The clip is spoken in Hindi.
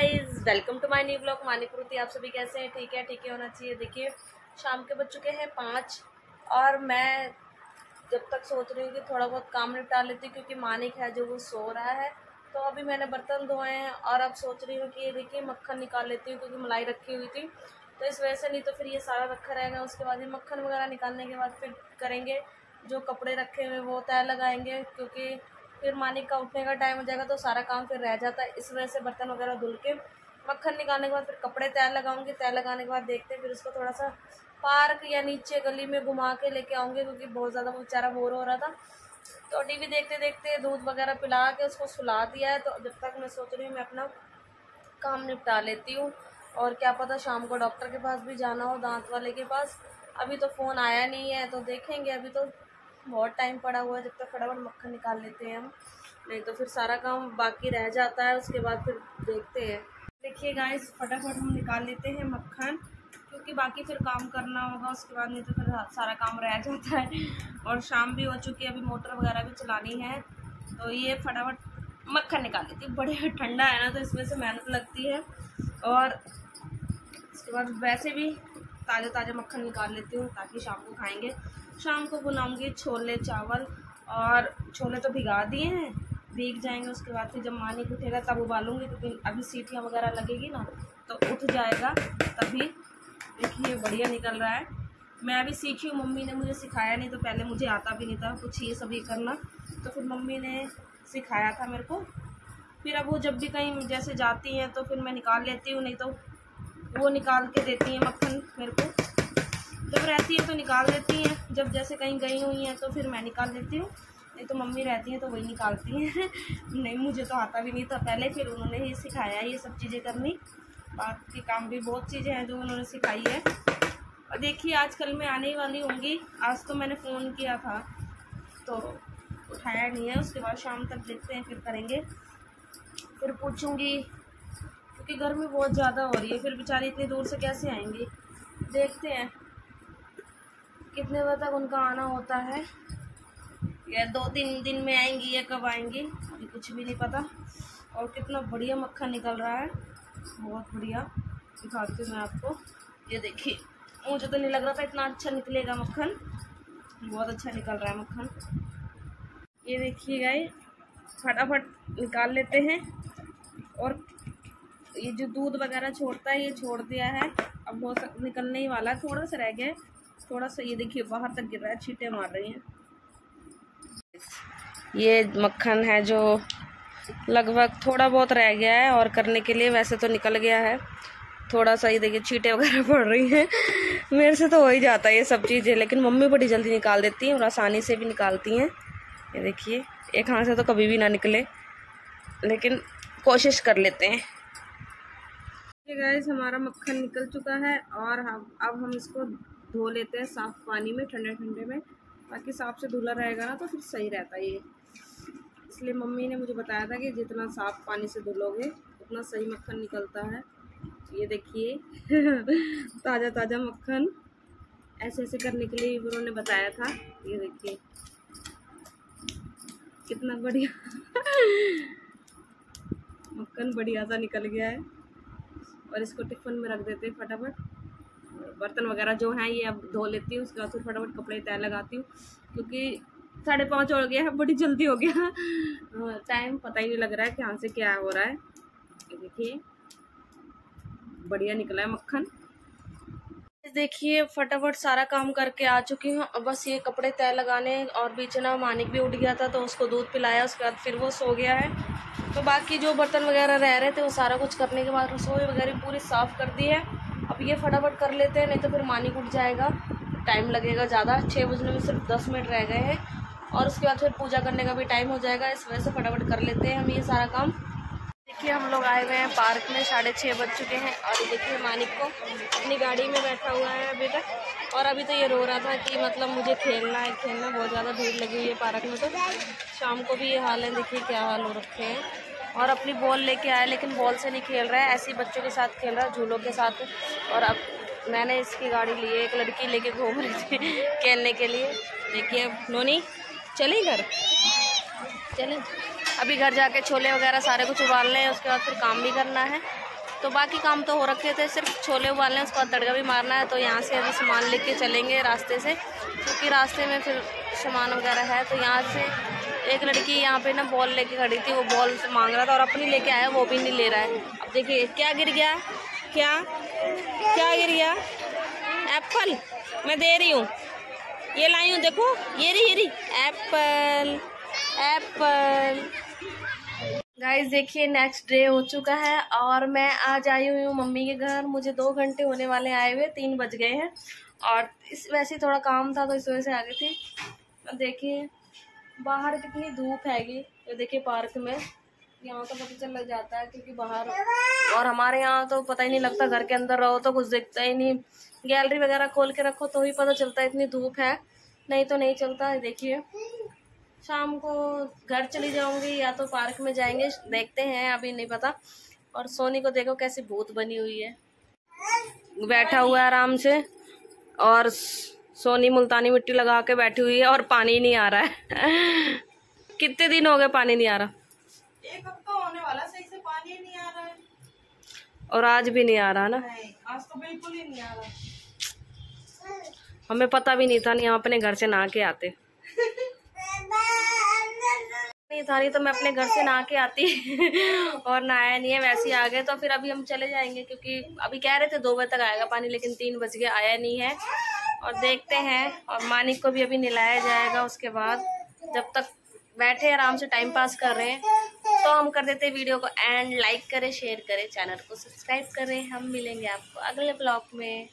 Guys welcome to my new blog Manik आप सभी कैसे हैं? ठीक है ठीक है होना चाहिए। देखिए, शाम के बज चुके हैं पाँच और मैं जब तक सोच रही हूँ कि थोड़ा बहुत काम निपटा लेती हूँ, क्योंकि मानिक है जो वो सो रहा है तो अभी मैंने बर्तन धोए हैं और अब सोच रही हूँ कि ये देखिए, मक्खन निकाल लेती हूँ, क्योंकि मलाई रखी हुई थी। तो इस वजह से नहीं तो फिर ये सारा रखा रहेगा, उसके बाद ये मक्खन वगैरह निकालने के बाद फिर करेंगे। जो कपड़े रखे हुए वो तय लगाएँगे, क्योंकि फिर मालिक का उठने का टाइम हो जाएगा तो सारा काम फिर रह जाता है। इस वजह से बर्तन वगैरह धुल के मक्खन निकालने के बाद फिर कपड़े तैयार लगाऊँगी। तैयार लगाने के बाद देखते फिर उसको थोड़ा सा पार्क या नीचे गली में घुमा के लेके आऊँगी क्योंकि बहुत ज़्यादा बेचारा बोर हो रहा था। तो टीवी देखते देखते दूध वगैरह पिला के उसको सुला दिया है। तो जब तक मैं सोच रही हूँ, मैं अपना काम निपटा लेती हूँ। और क्या पता शाम को डॉक्टर के पास भी जाना हो, दांत वाले के पास। अभी तो फ़ोन आया नहीं है तो देखेंगे। अभी तो बहुत टाइम पड़ा हुआ है, जब तक फटाफट मक्खन निकाल लेते हैं हम। नहीं तो फिर सारा काम बाकी रह जाता है, उसके बाद फिर देखते हैं। देखिए गाइस फटाफट हम निकाल लेते हैं मक्खन, क्योंकि बाकी फिर काम करना होगा, उसके बाद नहीं तो फिर सारा काम रह जाता है। और शाम भी हो चुकी है, अभी मोटर वगैरह भी चलानी है तो ये फटाफट मक्खन निकाल लेती हूँ। बड़े ठंडा है ना तो इसमें से मेहनत लगती है। और इसके बाद वैसे भी ताज़ा ताज़ा मक्खन निकाल लेती हूँ, ताकि शाम को खाएँगे। शाम को बनाऊँगी छोले चावल और छोले तो भिगा दिए हैं, भीग जाएँगे उसके बाद फिर जब मानी उठेगा तब उबालूँगी क्योंकि अभी सीटियाँ वगैरह लगेगी ना तो उठ जाएगा, तभी देखिए बढ़िया निकल रहा है। मैं अभी सीखी हूँ, मम्मी ने मुझे सिखाया नहीं तो पहले मुझे आता भी नहीं था, कुछ ये सभी करना तो फिर मम्मी ने सिखाया था मेरे को। फिर अब वो जब भी कहीं जैसे जाती हैं तो फिर मैं निकाल लेती हूँ, नहीं तो वो निकाल के देती हैं मक्खन मेरे को। जब रहती है तो निकाल देती हैं। जब जैसे कहीं गई हुई हैं तो फिर मैं निकाल देती हूँ। नहीं तो मम्मी रहती हैं तो वही निकालती हैं। नहीं, मुझे तो आता भी नहीं था पहले, फिर उन्होंने ही सिखाया ये सब चीज़ें करनी। बाकी काम भी बहुत चीज़ें हैं जो उन्होंने सिखाई है। और देखिए आज कल मैं आने वाली होंगी। आज तो मैंने फ़ोन किया था तो उठाया नहीं है। उसके बाद शाम तक देखते हैं, फिर करेंगे। फिर पूछूँगी, क्योंकि गर्मी बहुत ज़्यादा हो रही है। फिर बेचारे इतनी दूर से कैसे आएँगे? देखते हैं। कितने बजे तक उनका आना होता है? या दो तीन दिन में आएँगी या कब आएँगी, अभी कुछ भी नहीं पता। और कितना बढ़िया मक्खन निकल रहा है। बहुत बढ़िया। दिखाती हूँ मैं आपको। ये देखिए, मुझे तो नहीं लग रहा था इतना अच्छा निकलेगा मक्खन। बहुत अच्छा निकल रहा है मक्खन। ये देखिए गाय फटाफट निकाल लेते हैं। और ये जो दूध वगैरह छोड़ता है, ये छोड़ दिया है। अब बहुत निकलने ही वाला है, थोड़ा सा रह गया थोड़ा सा ये देखिए बाहर तक गिर रहा है छीटे मार रही हैं। ये मक्खन है जो लगभग थोड़ा बहुत रह गया है और करने के लिए वैसे तो निकल गया है। थोड़ा सा ये देखिए छीटे वगैरह पड़ रही हैं। मेरे से तो हो ही जाता है ये सब चीज़ें लेकिन मम्मी बड़ी जल्दी निकाल देती हैं और आसानी से भी निकालती हैं। ये देखिए एक हाथ से तो कभी भी ना निकले लेकिन कोशिश कर लेते हैं। गाइस हमारा मक्खन निकल चुका है और हम अब हम इसको धो लेते हैं साफ़ पानी में, ठंडे ठंडे में। ताकि साफ़ से धुला रहेगा ना तो फिर सही रहता है ये। इसलिए मम्मी ने मुझे बताया था कि जितना साफ़ पानी से धुलोगे, उतना सही मक्खन निकलता है। ये देखिए ताज़ा ताज़ा मक्खन। ऐसे ऐसे करने के लिए उन्होंने बताया था। ये देखिए, कितना बढ़िया। मक्खन बढ़िया सा निकल गया है। और इसको टिफ़िन में रख देते हैं फटाफट। बर्तन वगैरह जो हैं, ये अब धो लेती हूँ, उसके बाद फिर फटाफट कपड़े तय लगाती हूँ, क्योंकि साढ़े पाँच हो गया है बड़ी जल्दी हो गया। टाइम पता ही नहीं लग रहा है कि यहाँ से क्या हो रहा है। देखिए, बढ़िया निकला है मक्खन। देखिए, फटाफट सारा काम करके आ चुकी हूँ। बस ये कपड़े तय लगाने और बीच ना मानिक भी उठ गया था तो उसको दूध पिलाया, उसके बाद फिर वो सो गया है। तो बाकी जो बर्तन वगैरह रह रहे थे, वो सारा कुछ करने के बाद रसोई वगैरह पूरी साफ़ कर दी है। अब ये फटाफट कर लेते हैं, नहीं तो फिर मानिक उठ जाएगा। टाइम लगेगा ज़्यादा छः बजने में सिर्फ़ दस मिनट रह गए हैं। और उसके बाद फिर पूजा करने का भी टाइम हो जाएगा, इस वजह से फटाफट कर लेते हैं हम ये सारा काम। देखिए, हम लोग आए हुए हैं पार्क में, साढ़े छः बज चुके हैं। और देखिए, मानिक को अपनी गाड़ी में बैठा हुआ है अभी तक। और अभी तो ये रो रहा था कि मतलब मुझे खेलना है, खेलना, बहुत ज़्यादा भीड़ लगी हुई है पार्क में तो। शाम को भी ये हाल है, देखिए क्या हाल हो रखे हैं। और अपनी बॉल लेके आया, लेकिन बॉल से नहीं खेल रहा है। ऐसे बच्चों के साथ खेल रहा है, झूलों के साथ। और अब मैंने इसकी गाड़ी ली है, एक लड़की लेके घूम रही थी खेलने के लिए। देखिए नोनी, चले घर? चले। अभी घर जाके छोले वगैरह सारे कुछ उबालने हैं, उसके बाद फिर काम भी करना है। तो बाकी काम तो हो रखे थे, सिर्फ़ छोले उबालने उसके बाद तड़का भी मारना है। तो यहाँ से अभी सामान लेके चलेंगे रास्ते से, क्योंकि रास्ते में फिर सामान वगैरह है तो यहाँ से एक लड़की यहाँ पे ना बॉल लेके खड़ी थी, वो बॉल से मांग रहा था और अपनी लेके आया, वो भी नहीं ले रहा है। अब देखिए, क्या गिर गया? क्या? क्या गिर गया? एप्पल मैं दे रही हूँ। ये लाई हूँ, देखो, ये रही ये रही। एप्पल एप्पल गाइस देखिए नेक्स्ट डे हो चुका है और मैं आज आई हुई हूँ मम्मी के घर। मुझे दो घंटे होने वाले आए हुए, तीन बज गए हैं। और इस, वैसे थोड़ा काम था तो इस वजह से आ गई थी देखिए। बाहर कितनी धूप हैगी, ये देखिए पार्क में। यहाँ तो पता चल जाता है क्योंकि बाहर और हमारे यहाँ तो पता ही नहीं लगता, घर के अंदर रहो तो कुछ दिखता ही नहीं। गैलरी वगैरह खोल के रखो तो ही पता चलता है इतनी धूप है। नहीं तो नहीं चलता, देखिए। शाम को घर चली जाऊँगी या तो पार्क में जाएँगे, देखते हैं, अभी नहीं पता। और सोनी को देखो कैसी भूत बनी हुई है। बैठा हुआ है आराम से। और सोनी मुल्तानी मिट्टी लगा के बैठी हुई है और पानी नहीं आ रहा है। कितने दिन हो गए पानी नहीं आ रहा? एक हफ़्ता होने वाला सही से पानी नहीं आ रहा है। और आज भी नहीं आ रहा ना? आज तो बिल्कुल ही नहीं आ रहा। हमें पता भी नहीं था नहीं हम अपने घर से नहा के आते। नहीं था नहीं तो मैं अपने घर से नहा के आती। और नहाया नहीं है वैसे ही आ गए। तो फिर अभी हम चले जाएँगे क्योंकि अभी कह रहे थे दो बजे तक आएगा पानी लेकिन तीन बज गए आया नहीं है। और देखते हैं, और मानिक को भी अभी नहलाया जाएगा उसके बाद। जब तक बैठे आराम से टाइम पास कर रहे हैं तो हम कर देते हैं वीडियो को एंड लाइक करें शेयर करें चैनल को सब्सक्राइब करें। हम मिलेंगे आपको अगले ब्लॉग में।